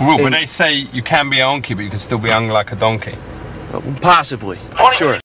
For but they say you can be a donkey, but you can still be hung like a donkey. Uh, possibly. Sure.